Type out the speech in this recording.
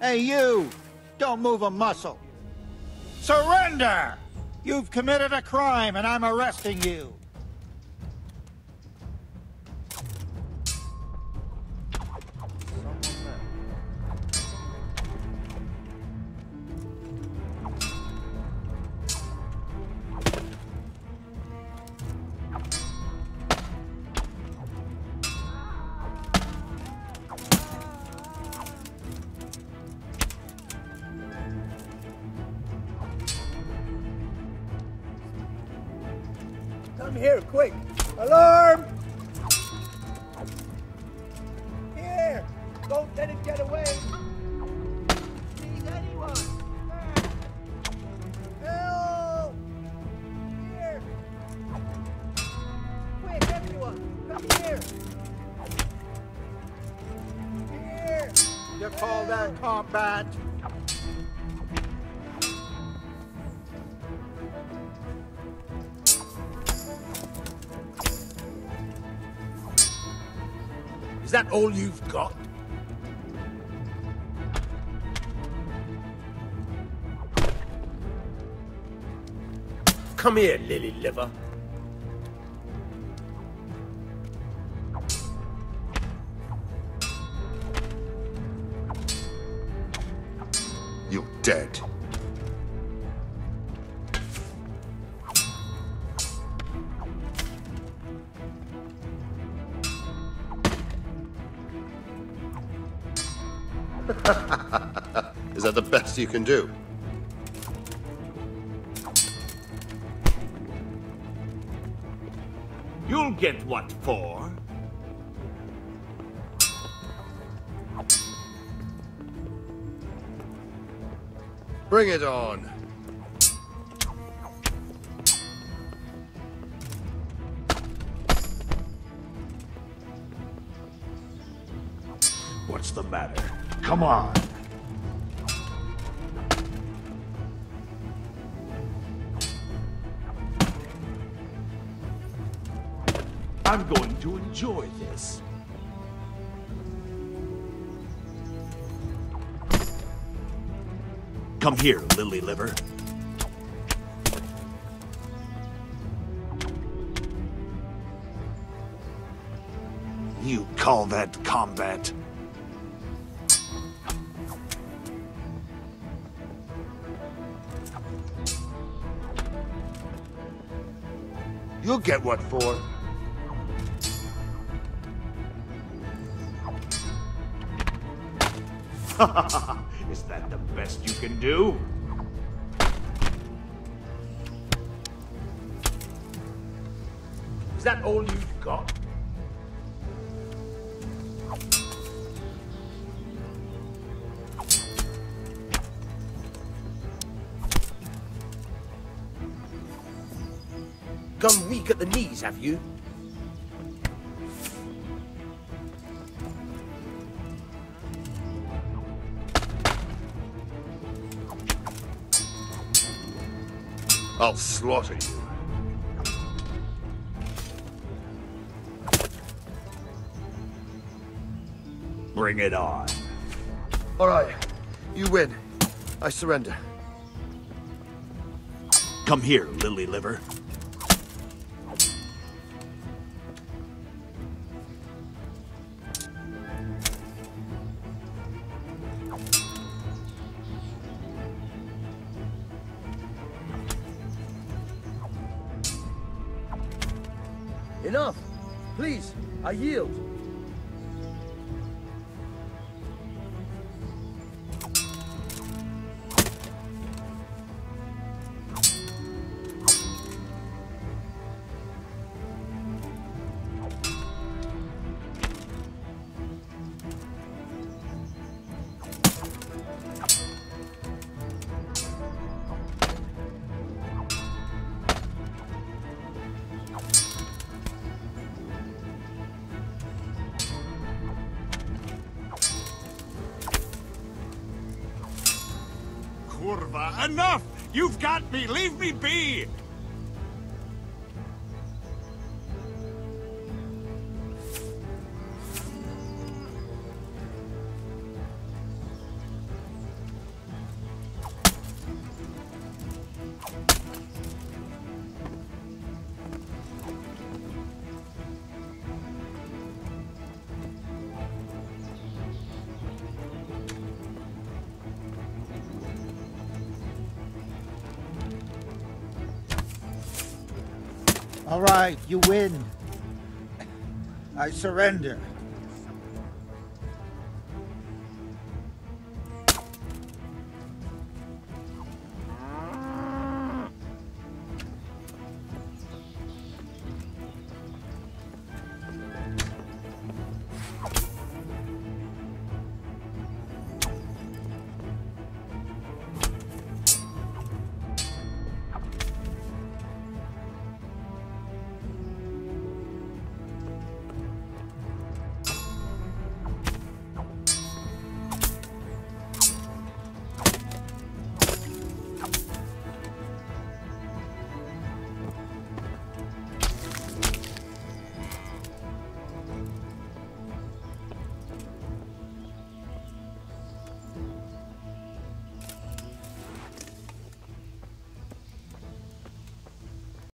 Hey, you! Don't move a muscle. Surrender! You've committed a crime and I'm arresting you. Come here, quick! Alarm! Here! Don't let it get away! Please, anyone! Help! Here! Quick, everyone! Come here! Here! You call that combat? Is that all you've got? Come here, lily liver. You're dead. Is that the best you can do? You'll get what for. Bring it on. What's the matter? Come on. I'm going to enjoy this. Come here, lily liver. You call that combat? You'll get what for. Is that the best you can do? Is that all you've got? Gone weak at the knees, have you? I'll slaughter you. Bring it on. All right. You win. I surrender. Come here, lily liver. Enough! Please, I yield. Kurva, enough! You've got me! Leave me be! All right, you win. I surrender.